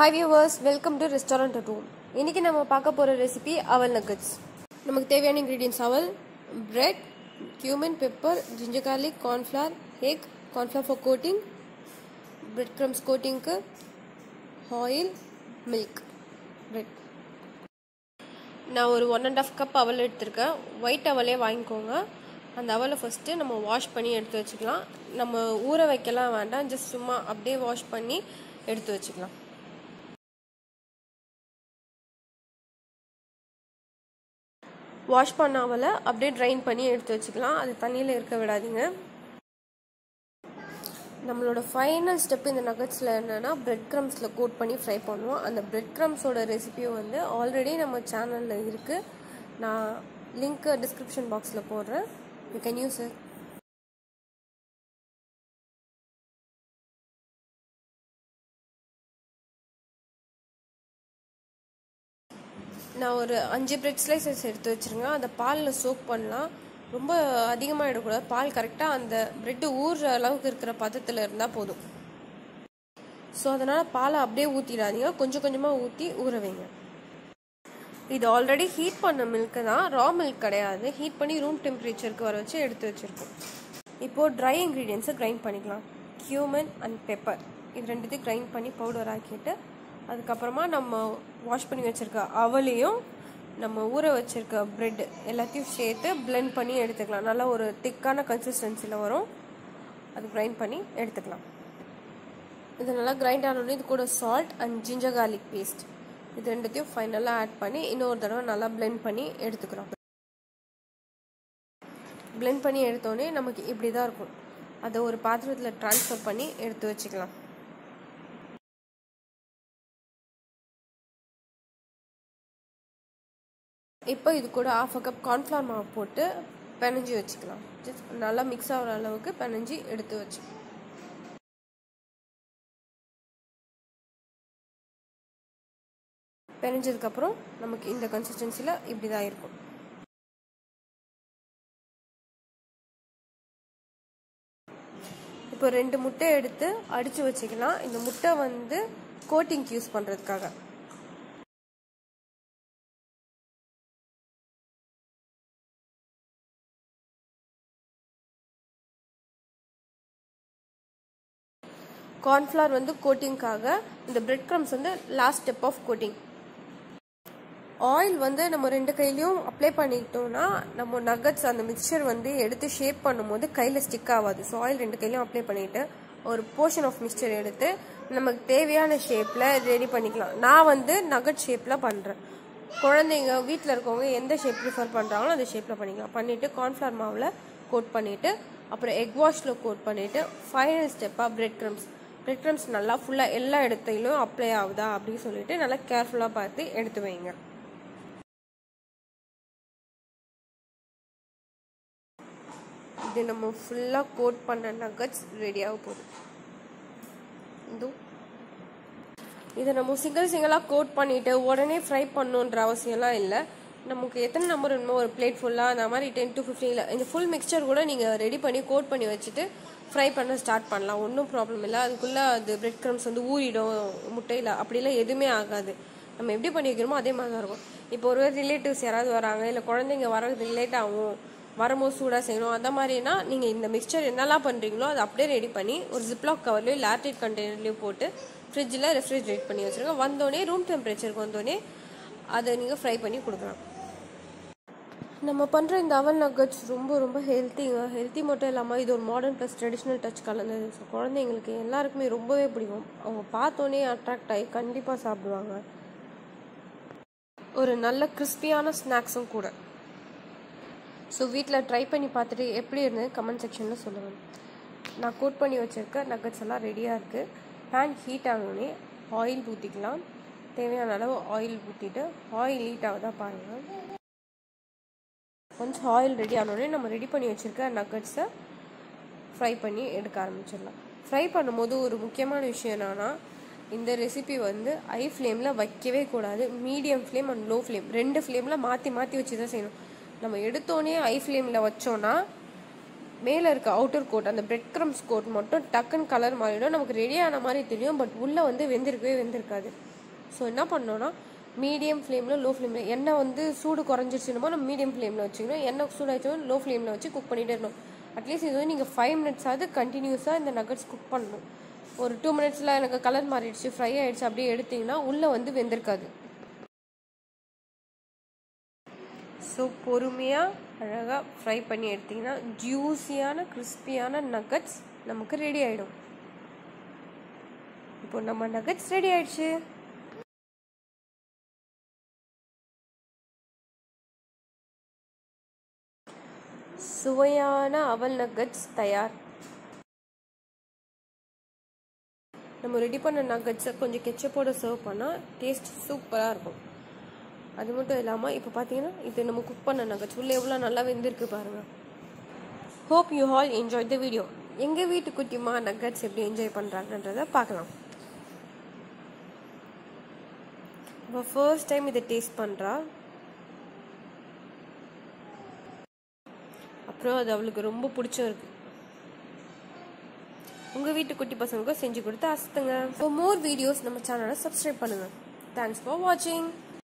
Hi viewers welcome to restaurant room இன்றைக்கி இன்னைக்கு நம்ம பார்க்க போகிற ரெசிபி அவல் நக்கட்ஸ் நமக்கு தேவையான இன்க்ரீடியன்ஸ் அவல் bread cumin pepper ginger garlic cornflour egg cornflour for coating bread crumbs கோட்டிங்க்கு oil milk bread நான் ஒரு ஒன் அண்ட் ஆஃப் கப் அவல் எடுத்திருக்கேன். ஒயிட் அவலே வாங்கிக்கோங்க. அந்த அவலை ஃபஸ்ட்டு நம்ம வாஷ் பண்ணி எடுத்து வச்சுக்கலாம். நம்ம ஊற வைக்கலாம் வேண்டாம். ஜஸ்ட் சும்மா அப்படியே வாஷ் பண்ணி எடுத்து வச்சுக்கலாம். வாஷ் பண்ணாமல் அப்படியே ட்ரைன் பண்ணி எடுத்து வச்சுக்கலாம். அது தண்ணியில் இருக்க விடாதீங்க. நம்மளோட ஃபைனல் ஸ்டெப் இந்த நகட்ஸில் என்னென்னா பிரெட் க்ரம்ஸில் கோட் பண்ணி ஃப்ரை பண்ணுவோம். அந்த பிரெட் க்ரம்ஸோட ரெசிபியும் வந்து ஆல்ரெடி நம்ம சேனலில் இருக்குது நான் லிங்க்கு டிஸ்கிரிப்ஷன் பாக்ஸில் போடுறேன். யூ கேன் யூஸ் இட் நான் ஒரு அஞ்சு பிரெட் ஸ்லைசஸ் எடுத்து வச்சுருங்க. அதை பாலில் சோக் பண்ணலாம். ரொம்ப அதிகமாக எடுக்கக்கூடாது பால் கரெக்டாக அந்த பிரெட்டு ஊறுற அளவுக்கு இருக்கிற பதத்தில் இருந்தால் போதும். ஸோ அதனால் பாலை அப்படியே ஊற்றிடாதீங்க கொஞ்சம் கொஞ்சமாக ஊற்றி ஊற வைங்க. இது ஆல்ரெடி ஹீட் பண்ண மில்க்கு தான். ரா மில்க் கிடையாது. ஹீட் பண்ணி ரூம் டெம்பரேச்சருக்கு வர வச்சு எடுத்து வச்சுருக்கோம். இப்போது ட்ரை இன்க்ரீடியன்ஸை கிரைண்ட் பண்ணிக்கலாம். கியூமன் அண்ட் பெப்பர் இது ரெண்டுத்தையும் கிரைண்ட் பண்ணி பவுடர் ஆக்கிட்டு அதுக்கப்புறமா நம்ம வாஷ் பண்ணி வச்சுருக்க அவலையும் நம்ம ஊற வச்சுருக்க ப்ரெட் எல்லாத்தையும் சேர்த்து பிளெண்ட் பண்ணி எடுத்துக்கலாம். நல்லா ஒரு திக்கான கன்சிஸ்டன்சியில் வரும். அது கிரைண்ட் பண்ணி எடுத்துக்கலாம். இது நல்லா கிரைண்ட் ஆனோடனே இது கூட salt and ginger garlic paste இது ரெண்டுத்தையும் ஃபைனலாக ஆட் பண்ணி இன்னொரு தடவை நல்லா பிளெண்ட் பண்ணி எடுத்துக்கிறோம். பிளெண்ட் பண்ணி எடுத்தோடனே நமக்கு இப்படி தான் இருக்கும். அதை ஒரு பாத்திரத்தில் ட்ரான்ஸ்ஃபர் பண்ணி எடுத்து வச்சுக்கலாம். இப்போ இது கூட ஆஃப் அ கப் கார்ன்ஃப்ளவர் மாவு போட்டு பிணைஞ்சி வச்சுக்கலாம். ஜஸ்ட் நல்லா மிக்ஸ் ஆகிற அளவுக்கு பிணைஞ்சி எடுத்து வச்சு பிணைஞ்சதுக்கப்புறம் நமக்கு இந்த கன்சிஸ்டன்சியில் இப்படி தான் இருக்கும். இப்போ ரெண்டு முட்டை எடுத்து அடித்து வச்சுக்கலாம். இந்த முட்டை வந்து கோட்டிங்க்கு யூஸ் பண்ணுறதுக்காக கார்ன்ஃப்ளவர் வந்து கோட்டிங்க்காக இந்த பிரெட் க்ரம்ஸ் வந்து last step of coating oil வந்து நம்ம ரெண்டு கையிலையும் அப்ளை பண்ணிட்டோம்னா நம்ம நகட்ஸ் அந்த மிக்சர் வந்து எடுத்து ஷேப் பண்ணும்போது கையில் ஸ்டிக் ஆகாது. ஸோ ஆயில் ரெண்டு கையிலையும் அப்ளை பண்ணிவிட்டு ஒரு போர்ஷன் ஆஃப் மிக்சர் எடுத்து நமக்கு தேவையான ஷேப்பில் ரெடி பண்ணிக்கலாம். நான் வந்து நகட் ஷேப்பில் பண்ணுறேன் குழந்தைங்க வீட்டில் இருக்கவங்க எந்த ஷேப் ப்ரிஃபர் பண்ணுறாங்களோ அந்த ஷேப்பில் பண்ணிக்கலாம். பண்ணிவிட்டு கார்ன்ஃப்ளவர் மாவில் கோட் பண்ணிவிட்டு அப்புறம் எக் வாஷில் கோட் பண்ணிவிட்டு ஃபைனல் ஸ்டெப்பாக பிரெட் க்ரம்ஸ் பிரெட் நல்லா ஃபுல்லாக எல்லா இடத்துலையும் அப்ளை ஆகுதா அப்படின்னு சொல்லிட்டு நல்லா கேர்ஃபுல்லாக பார்த்து எடுத்து வைங்க. இது நம்ம ஃபுல்லாக கோட் பண்ண நகட்ஸ் ரெடியாக போகுது. இதை நம்ம சிங்கிள் சிங்கிளாக கோட் பண்ணிவிட்டு உடனே ஃப்ரை பண்ணுன்ற அவசியம்லாம் இல்லை. நமக்கு எத்தனை நம்பர் வேணுமோ ஒரு பிளேட் ஃபுல்லாக அந்த மாதிரி டென் டு ஃபிஃப்டீனில் இந்த ஃபுல் மிக்சர் கூட நீங்கள் ரெடி பண்ணி கோட் பண்ணி வச்சுட்டு ஃப்ரை பண்ண ஸ்டார்ட் பண்ணலாம். ஒன்றும் ப்ராப்ளம் இல்லை. அதுக்குள்ளே அது பிரெட் க்ரம்ஸ் வந்து ஊறிடும் முட்டையில். அப்படிலாம் எதுவுமே ஆகாது. நம்ம எப்படி பண்ணி வைக்கிறோமோ அதே மாதிரி தான் இருக்கும். இப்போ ஒரு ரிலேட்டிவ்ஸ் யாராவது வராங்க இல்லை குழந்தைங்க வரது லேட் ஆகும் வரும்போது சூடாக செய்யணும் அந்த மாதிரினா நீங்கள் இந்த மிக்சர் என்னெல்லாம் பண்ணுறீங்களோ அதை அப்படியே ரெடி பண்ணி ஒரு ஜிப்லாக் கவர்லையோ லேட்ரேட் கண்டெய்னர்லையோ போட்டு ஃப்ரிட்ஜில் ரெஃப்ரிஜரேட் பண்ணி வச்சுருக்கோம் வந்தோடனே ரூம் டெம்பரேச்சருக்கு வந்தோடனே அதை நீங்கள் ஃப்ரை பண்ணி கொடுக்கலாம். நம்ம பண்ணுற இந்த அவல் நக்கட்ஸ் ரொம்ப ரொம்ப ஹெல்த்திங்க ஹெல்த்தி மட்டும் இல்லாமல் இது ஒரு மாடர்ன் ப்ளஸ் ட்ரெடிஷ்னல் டச் கலந்தது ஸோ குழந்தைங்களுக்கு எல்லாருக்குமே ரொம்பவே பிடிக்கும். அவங்க பார்த்தோன்னே அட்ராக்ட் ஆகி கண்டிப்பாக சாப்பிடுவாங்க. ஒரு நல்ல கிறிஸ்பியான ஸ்நாக்ஸும் கூட. ஸோ வீட்டில் ட்ரை பண்ணி பார்த்துட்டு எப்படி இருந்தது கமெண்ட் செக்ஷனில் சொல்லுங்கள் நான் கோட் பண்ணி வச்சுருக்க நக்கட்ஸ் எல்லாம் ரெடியாக இருக்குது பேன் ஹீட் ஆனோடனே ஆயில் ஊற்றிக்கலாம் தேவையான அளவு ஆயில் ஊற்றிட்டு ஆயில் ஹீட் ஆகுதா பாருங்கள் கொஞ்சம் ஆயில் ரெடி ஆனோடனே நம்ம ரெடி பண்ணி வச்சுருக்க நக்கட்ஸை ஃப்ரை பண்ணி எடுக்க ஆரம்பிச்சிடலாம். ஃப்ரை பண்ணும்போது ஒரு முக்கியமான விஷயம் என்னென்னா இந்த ரெசிபி வந்து ஐ ஃப்ளேமில் வைக்கவே கூடாது. Medium flame and low flame ரெண்டு ஃப்ளேமில் மாற்றி மாற்றி வச்சு தான் செய்யணும். நம்ம எடுத்தோடனே ஐ ஃப்ளேமில் வச்சோன்னா மேலே இருக்க அவுட்டர் கோட் அந்த பிரெட் க்ரம்ஸ் கோட் மட்டும் டக்குன்னு கலர் மாறிடும். நமக்கு ரெடியான மாதிரி தெரியும் பட் உள்ளே வந்து வெந்திருக்கவே வெந்திருக்காது. ஸோ என்ன பண்ணோன்னா மீடியம் ஃப்ளேமில் லோ ஃப்ளேமில். எண்ணெய் வந்து சூடு குறைஞ்சிருச்சுனமோ நம்ம மீடியம் ஃப்ளேமில் வச்சுக்கணும். எண்ணெய் சூடாச்சும் லோ ஃப்ளேமில் வச்சு குக் பண்ணிகிட்டே இருக்கணும். அட்லீஸ்ட் இது வந்து நீங்கள் ஃபைவ் மினிட்ஸாவது கண்டினியூஸாக இந்த நகட்ஸ் குக் பண்ணணும். ஒரு டூ மினிட்ஸில் எனக்கு கலர் மாறிடுச்சு ஃப்ரை ஆகிடுச்சு அப்படியே எடுத்திங்கன்னா உள்ளே வந்து வெந்திருக்காது. ஸோ பொறுமையாக அழகாக ஃப்ரை பண்ணி எடுத்திங்கன்னா ஜூஸியான கிறிஸ்பியான நகட்ஸ் நமக்கு ரெடி ஆகிடும் இப்போ நம்ம நகட்ஸ் ரெடி ஆயிடுச்சு. சுவையான அவல் நக்கட்ஸ் தயார். நம்ம ரெடி பண்ண நக்கட்ஸை கொஞ்சம் கெச்சப்போட சர்வ் பண்ணால் டேஸ்ட் சூப்பராக இருக்கும். அது மட்டும் இல்லாமல் இப்போ பார்த்தீங்கன்னா இது நம்ம குக் பண்ண நக்கட்ஸ் உள்ளே எவ்வளோ நல்லா வெந்திருக்கு பாருங்கள் hope you all enjoy the video எங்கள் வீட்டு குட்டிமா நக்கட்ஸ் எப்படி என்ஜாய் பண்ணுறாங்கன்றதை பார்க்கலாம் இப்போ ஃபர்ஸ்ட் டைம் இதை டேஸ்ட் பண்ணுறா அப்புறம் அது அவளுக்கு ரொம்ப பிடிச்சிருக்கு உங்கள் வீட்டு குட்டி பசங்களுக்கும் செஞ்சு கொடுத்து அசத்துங்க. ஃபார் மோர் வீடியோஸ் நம்ம சேனலை சப்ஸ்கிரைப் பண்ணுங்கள் தேங்க்ஸ் ஃபார் வாட்சிங்